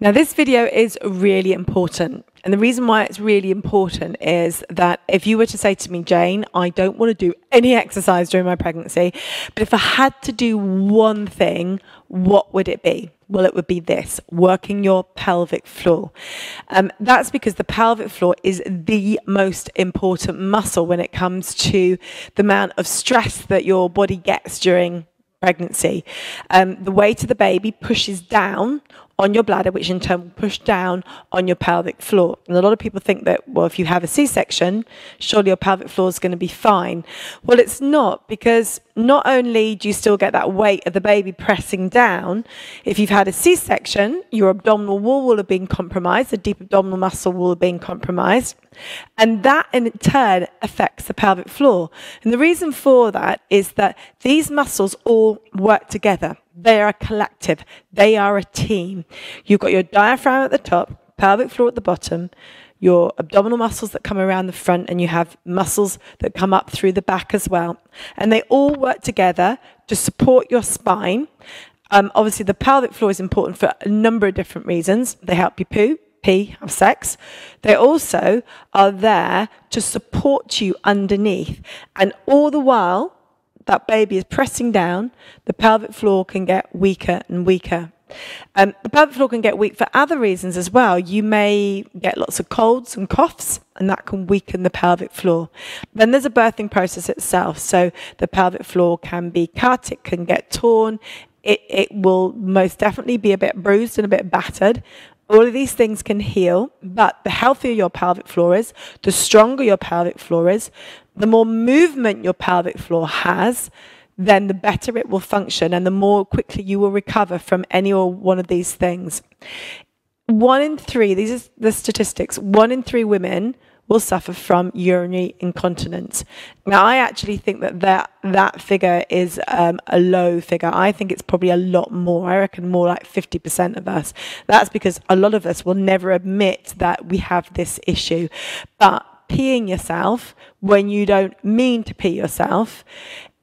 Now, this video is really important. And the reason why it's really important is that if you were to say to me, Jane, I don't want to do any exercise during my pregnancy, but if I had to do one thing, what would it be? Well, it would be this working your pelvic floor. Um, that's because the pelvic floor is the most important muscle when it comes to the amount of stress that your body gets during pregnancy. Um, the weight of the baby pushes down on your bladder, which in turn will push down on your pelvic floor. And a lot of people think that, well, if you have a C section, surely your pelvic floor is going to be fine. Well, it's not because not only do you still get that weight of the baby pressing down, if you've had a C section, your abdominal wall will have been compromised, the deep abdominal muscle will have been compromised. And that in turn affects the pelvic floor. And the reason for that is that these muscles all work together. They are a collective, they are a team. You've got your diaphragm at the top, pelvic floor at the bottom, your abdominal muscles that come around the front, and you have muscles that come up through the back as well. And they all work together to support your spine. Um, obviously, the pelvic floor is important for a number of different reasons. They help you poo, pee, have sex. They also are there to support you underneath. And all the while, that baby is pressing down, the pelvic floor can get weaker and weaker. Um, the pelvic floor can get weak for other reasons as well. You may get lots of colds and coughs, and that can weaken the pelvic floor. Then there's a birthing process itself. So the pelvic floor can be cut, it can get torn, it, it will most definitely be a bit bruised and a bit battered. All of these things can heal, but the healthier your pelvic floor is, the stronger your pelvic floor is, the more movement your pelvic floor has, then the better it will function and the more quickly you will recover from any or one of these things. One in three, these are the statistics, one in three women will suffer from urinary incontinence. Now, I actually think that that, that figure is um, a low figure. I think it's probably a lot more. I reckon more like 50% of us. That's because a lot of us will never admit that we have this issue. But peeing yourself when you don't mean to pee yourself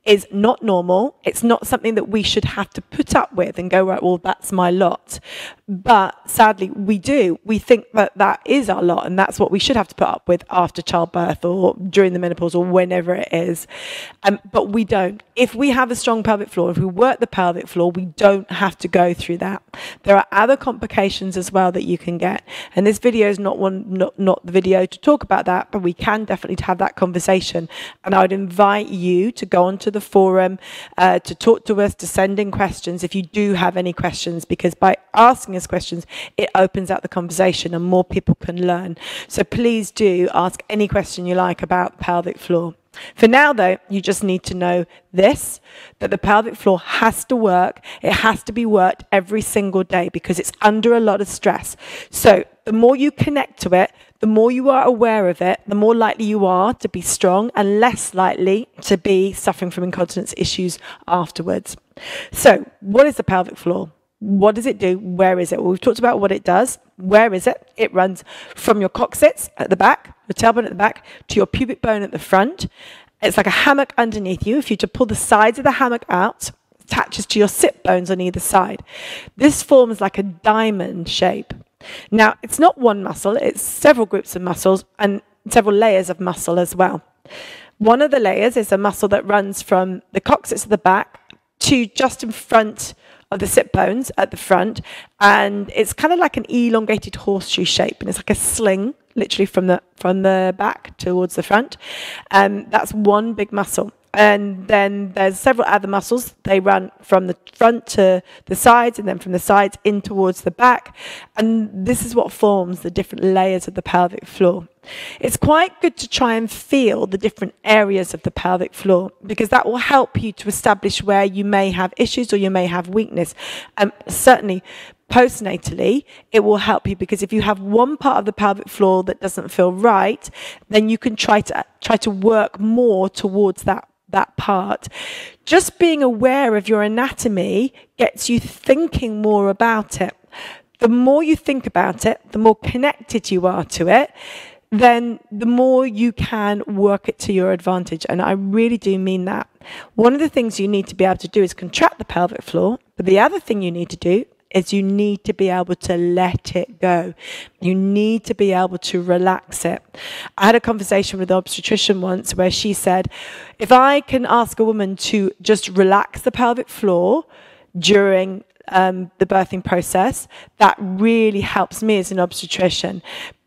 is not normal. It's not something that we should have to put up with and go, right, well, that's my lot. But sadly, we do. We think that that is our lot and that's what we should have to put up with after childbirth or during the menopause or whenever it is. Um, but we don't. If we have a strong pelvic floor, if we work the pelvic floor, we don't have to go through that. There are other complications as well that you can get. And this video is not one, not, not the video to talk about that, but we can definitely have that conversation. And I would invite you to go onto the forum, uh, to talk to us, to send in questions if you do have any questions, because by asking us questions, it opens up the conversation and more people can learn. So please do ask any question you like about pelvic floor. For now, though, you just need to know this that the pelvic floor has to work. It has to be worked every single day because it's under a lot of stress. So, the more you connect to it, the more you are aware of it, the more likely you are to be strong and less likely to be suffering from incontinence issues afterwards. So, what is the pelvic floor? What does it do? Where is it? Well, we've talked about what it does. Where is it? It runs from your coccyx at the back, your tailbone at the back, to your pubic bone at the front. It's like a hammock underneath you. If you to pull the sides of the hammock out, attaches to your sit bones on either side. This forms like a diamond shape. Now, it's not one muscle, it's several groups of muscles and several layers of muscle as well. One of the layers is a muscle that runs from the coccyx at the back to just in front of the sit bones at the front, and it's kind of like an elongated horseshoe shape, and it's like a sling, literally from the from the back towards the front. And um, that's one big muscle. And then there's several other muscles. They run from the front to the sides and then from the sides in towards the back. And this is what forms the different layers of the pelvic floor. It's quite good to try and feel the different areas of the pelvic floor because that will help you to establish where you may have issues or you may have weakness. Um, certainly, postnatally, it will help you because if you have one part of the pelvic floor that doesn't feel right, then you can try to try to work more towards that that part. Just being aware of your anatomy gets you thinking more about it. The more you think about it, the more connected you are to it, then the more you can work it to your advantage. And I really do mean that. One of the things you need to be able to do is contract the pelvic floor. But the other thing you need to do is you need to be able to let it go. You need to be able to relax it. I had a conversation with an obstetrician once where she said, if I can ask a woman to just relax the pelvic floor during um, the birthing process, that really helps me as an obstetrician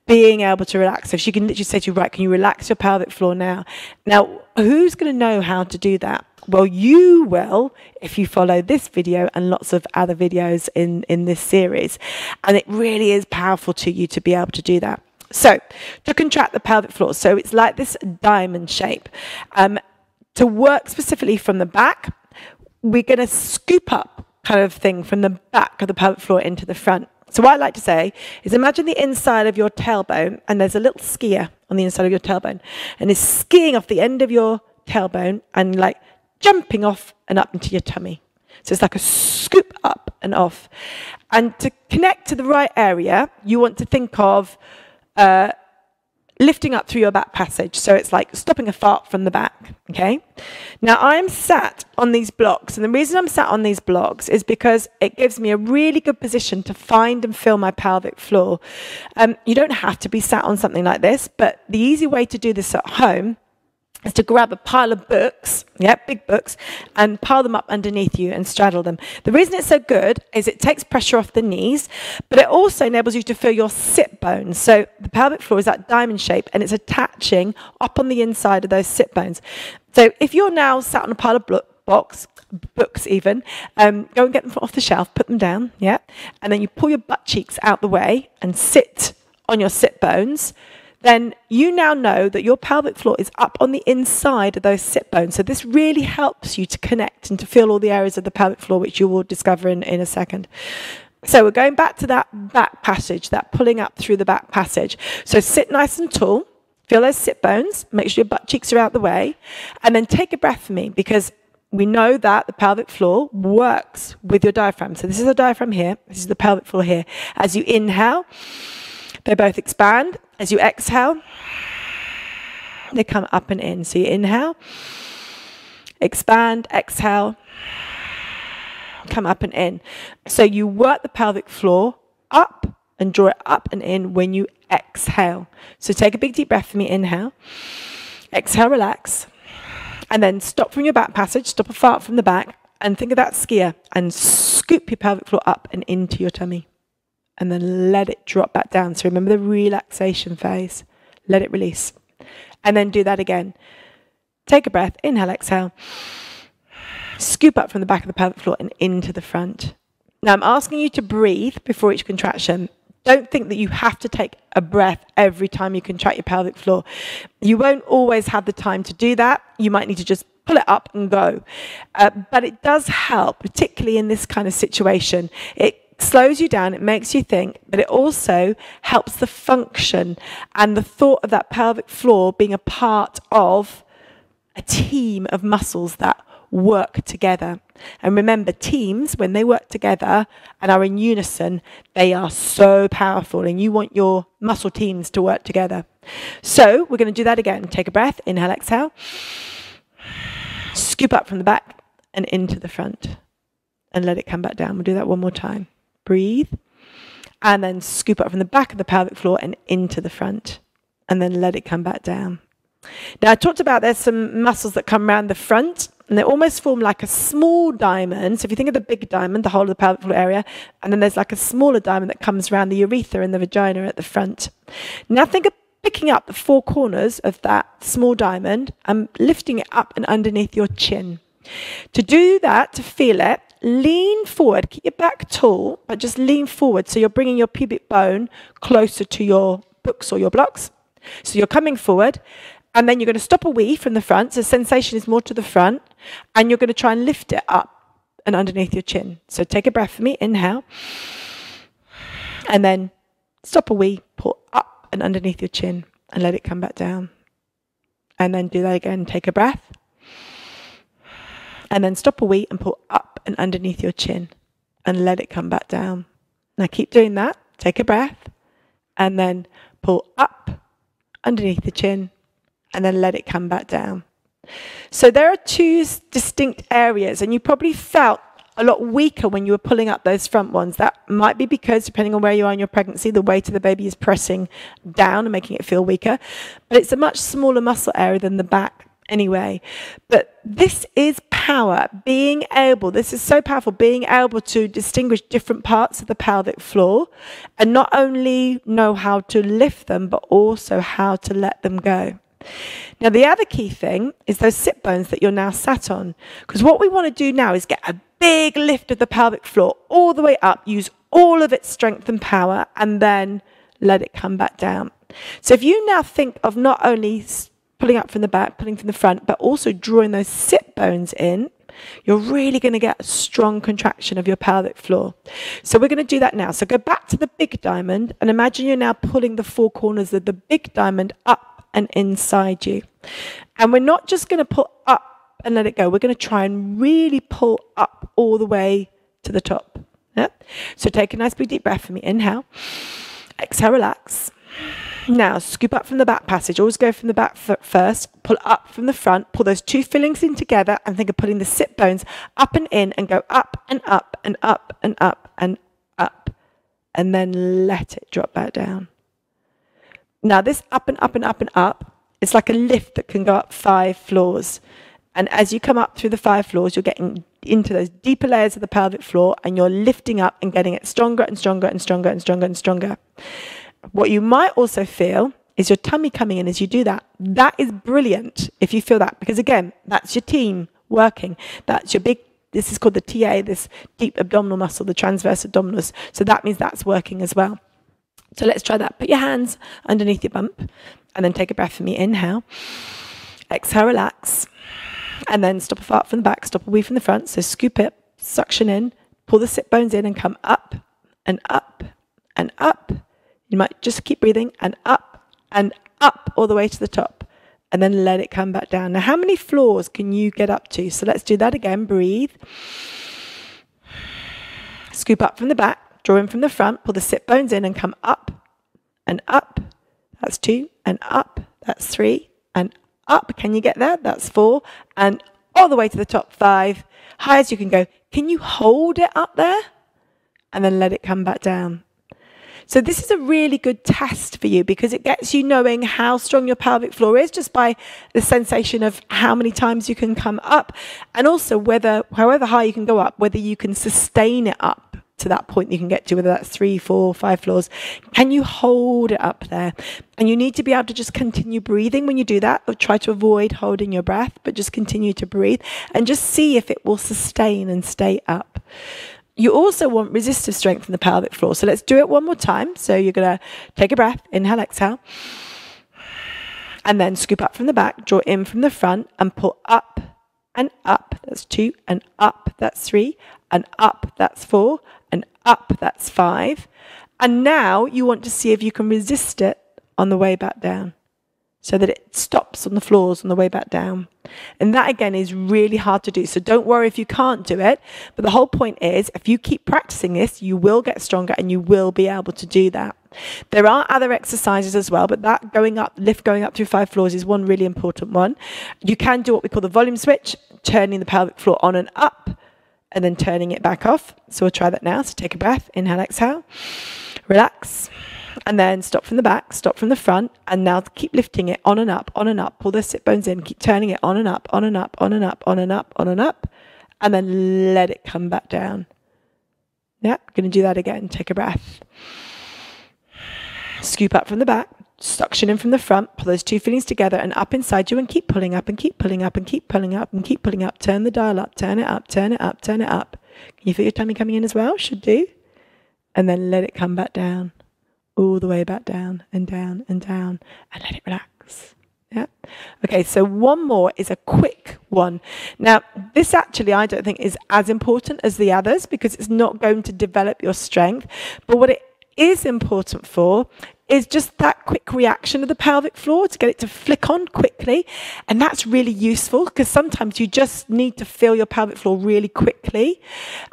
being able to relax. So she can literally say to you, right, can you relax your pelvic floor now? Now, who's going to know how to do that? Well, you will if you follow this video and lots of other videos in, in this series. And it really is powerful to you to be able to do that. So, to contract the pelvic floor, so it's like this diamond shape. Um, to work specifically from the back, we're going to scoop up kind of thing from the back of the pelvic floor into the front. So what I like to say is imagine the inside of your tailbone and there's a little skier on the inside of your tailbone and is skiing off the end of your tailbone and like jumping off and up into your tummy. So it's like a scoop up and off. And to connect to the right area, you want to think of uh, lifting up through your back passage. So it's like stopping a fart from the back. Okay. Now I'm sat on these blocks. And the reason I'm sat on these blocks is because it gives me a really good position to find and feel my pelvic floor. Um, you don't have to be sat on something like this, but the easy way to do this at home is to grab a pile of books, yeah, big books, and pile them up underneath you and straddle them. The reason it's so good is it takes pressure off the knees, but it also enables you to feel your sit bones. So the pelvic floor is that diamond shape and it's attaching up on the inside of those sit bones. So if you're now sat on a pile of books, books even, um, go and get them off the shelf, put them down, yeah, and then you pull your butt cheeks out the way and sit on your sit bones then you now know that your pelvic floor is up on the inside of those sit bones. So this really helps you to connect and to feel all the areas of the pelvic floor, which you will discover in, in a second. So we're going back to that back passage, that pulling up through the back passage. So sit nice and tall, feel those sit bones, make sure your butt cheeks are out the way, and then take a breath for me because we know that the pelvic floor works with your diaphragm. So this is the diaphragm here, this is the pelvic floor here. As you inhale, they both expand. As you exhale, they come up and in. So you inhale, expand, exhale, come up and in. So you work the pelvic floor up and draw it up and in when you exhale. So take a big deep breath for me. Inhale, exhale, relax, and then stop from your back passage, stop a fart from the back, and think of that skier and scoop your pelvic floor up and into your tummy and then let it drop back down. So remember the relaxation phase. Let it release. And then do that again. Take a breath, inhale, exhale. Scoop up from the back of the pelvic floor and into the front. Now I'm asking you to breathe before each contraction. Don't think that you have to take a breath every time you contract your pelvic floor. You won't always have the time to do that. You might need to just pull it up and go. Uh, but it does help, particularly in this kind of situation. It slows you down, it makes you think, but it also helps the function and the thought of that pelvic floor being a part of a team of muscles that work together. And remember, teams, when they work together and are in unison, they are so powerful, and you want your muscle teams to work together. So, we're going to do that again. Take a breath, inhale, exhale, scoop up from the back and into the front, and let it come back down. We'll do that one more time breathe, and then scoop up from the back of the pelvic floor and into the front, and then let it come back down. Now, I talked about there's some muscles that come around the front, and they almost form like a small diamond. So if you think of the big diamond, the whole of the pelvic floor area, and then there's like a smaller diamond that comes around the urethra and the vagina at the front. Now think of picking up the four corners of that small diamond and lifting it up and underneath your chin. To do that, to feel it, lean forward, keep your back tall, but just lean forward so you're bringing your pubic bone closer to your books or your blocks. So you're coming forward, and then you're going to stop a wee from the front. So sensation is more to the front, and you're going to try and lift it up and underneath your chin. So take a breath for me, inhale, and then stop a wee, pull up and underneath your chin, and let it come back down. And then do that again. Take a breath. And then stop a wee and pull up and underneath your chin and let it come back down. Now keep doing that. Take a breath and then pull up underneath the chin and then let it come back down. So there are two distinct areas, and you probably felt a lot weaker when you were pulling up those front ones. That might be because, depending on where you are in your pregnancy, the weight of the baby is pressing down and making it feel weaker. But it's a much smaller muscle area than the back anyway. But this is power, being able, this is so powerful, being able to distinguish different parts of the pelvic floor and not only know how to lift them, but also how to let them go. Now, the other key thing is those sit bones that you're now sat on. Because what we want to do now is get a big lift of the pelvic floor all the way up, use all of its strength and power, and then let it come back down. So if you now think of not only pulling up from the back, pulling from the front, but also drawing those sit bones in, you're really going to get a strong contraction of your pelvic floor. So we're going to do that now. So go back to the big diamond and imagine you're now pulling the four corners of the big diamond up and inside you. And we're not just going to pull up and let it go. We're going to try and really pull up all the way to the top. Yeah? So take a nice big deep breath for me. Inhale. Exhale, relax. Now, scoop up from the back passage. Always go from the back first. Pull up from the front. Pull those two fillings in together and think of putting the sit bones up and in and go up and up and up and up and up. And then let it drop back down. Now, this up and up and up and up, it's like a lift that can go up five floors. And as you come up through the five floors, you're getting into those deeper layers of the pelvic floor and you're lifting up and getting it stronger and stronger and stronger and stronger and stronger. What you might also feel is your tummy coming in as you do that. That is brilliant if you feel that, because again, that's your team working. That's your big, this is called the TA, this deep abdominal muscle, the transverse abdominis. So that means that's working as well. So let's try that. Put your hands underneath your bump and then take a breath for me. Inhale. Exhale, relax. And then stop a fart from the back, stop a wee from the front. So scoop it, suction in, pull the sit bones in and come up and up and up. You might just keep breathing and up and up all the way to the top and then let it come back down. Now, how many floors can you get up to? So let's do that again. Breathe. Scoop up from the back. Draw in from the front, pull the sit bones in and come up and up. That's two and up. That's three and up. Can you get there? That's four and all the way to the top five. High as you can go. Can you hold it up there? And then let it come back down. So this is a really good test for you because it gets you knowing how strong your pelvic floor is just by the sensation of how many times you can come up and also whether however high you can go up whether you can sustain it up to that point you can get to, whether that's three, four, five floors. Can you hold it up there? And you need to be able to just continue breathing when you do that, or try to avoid holding your breath, but just continue to breathe and just see if it will sustain and stay up. You also want resistive strength in the pelvic floor. So let's do it one more time. So you're going to take a breath, inhale, exhale, and then scoop up from the back, draw in from the front, and pull up and up. That's two, and up. That's three, and up. That's four, and up, that's five. And now you want to see if you can resist it on the way back down so that it stops on the floors on the way back down. And that again is really hard to do. So don't worry if you can't do it. But the whole point is if you keep practicing this, you will get stronger and you will be able to do that. There are other exercises as well, but that going up, lift going up through five floors is one really important one. You can do what we call the volume switch, turning the pelvic floor on and up and then turning it back off. So we'll try that now. So take a breath, inhale, exhale, relax, and then stop from the back, stop from the front, and now keep lifting it on and up, on and up. Pull the sit bones in, keep turning it on and up, on and up, on and up, on and up, on and up, and then let it come back down. Yeah, to do that again. Take a breath. Scoop up from the back, suction in from the front, pull those two fillings together and up inside you and keep pulling up and keep pulling up and keep pulling up and keep pulling up. Turn the dial up, turn it up, turn it up, turn it up. Can you feel your tummy coming in as well? Should do. And then let it come back down, all the way back down and down and down and let it relax. Yeah. Okay, so one more is a quick one. Now, this actually I don't think is as important as the others because it's not going to develop your strength. But what it is important for is just that quick reaction of the pelvic floor to get it to flick on quickly. And that's really useful because sometimes you just need to feel your pelvic floor really quickly.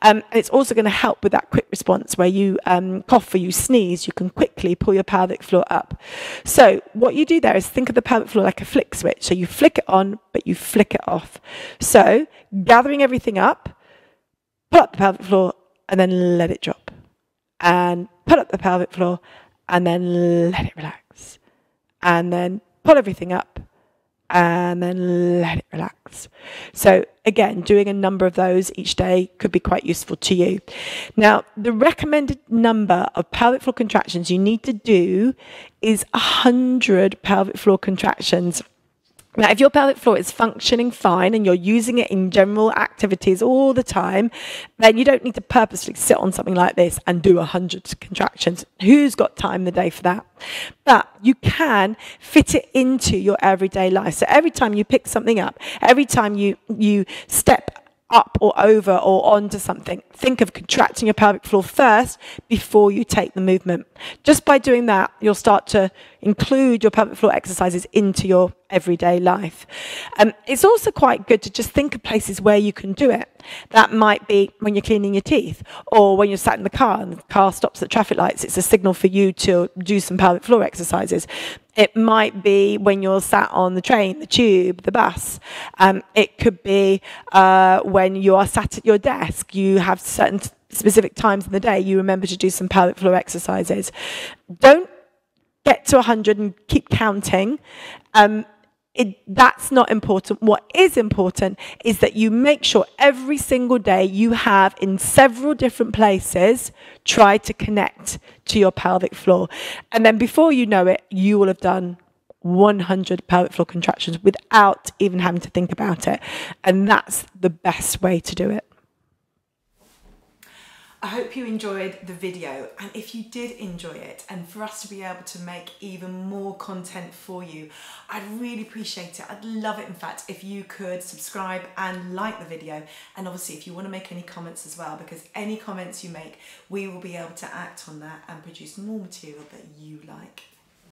Um, and it's also going to help with that quick response where you um, cough or you sneeze, you can quickly pull your pelvic floor up. So what you do there is think of the pelvic floor like a flick switch. So you flick it on, but you flick it off. So gathering everything up, pull up the pelvic floor and then let it drop. And pull up the pelvic floor and then let it relax. And then pull everything up and then let it relax. So, again, doing a number of those each day could be quite useful to you. Now, the recommended number of pelvic floor contractions you need to do is 100 pelvic floor contractions now, if your pelvic floor is functioning fine and you're using it in general activities all the time, then you don't need to purposely sit on something like this and do 100 contractions. Who's got time the day for that? But you can fit it into your everyday life. So every time you pick something up, every time you, you step up or over or onto something. Think of contracting your pelvic floor first before you take the movement. Just by doing that, you'll start to include your pelvic floor exercises into your everyday life. Um, it's also quite good to just think of places where you can do it. That might be when you're cleaning your teeth or when you're sat in the car and the car stops at traffic lights. It's a signal for you to do some pelvic floor exercises. It might be when you're sat on the train, the tube, the bus. Um, it could be uh, when you are sat at your desk. You have certain specific times in the day you remember to do some pelvic floor exercises. Don't get to 100 and keep counting. Um, it, that's not important. What is important is that you make sure every single day you have in several different places try to connect to your pelvic floor. And then before you know it, you will have done 100 pelvic floor contractions without even having to think about it. And that's the best way to do it. I hope you enjoyed the video and if you did enjoy it and for us to be able to make even more content for you, I'd really appreciate it. I'd love it in fact if you could subscribe and like the video and obviously if you want to make any comments as well because any comments you make we will be able to act on that and produce more material that you like.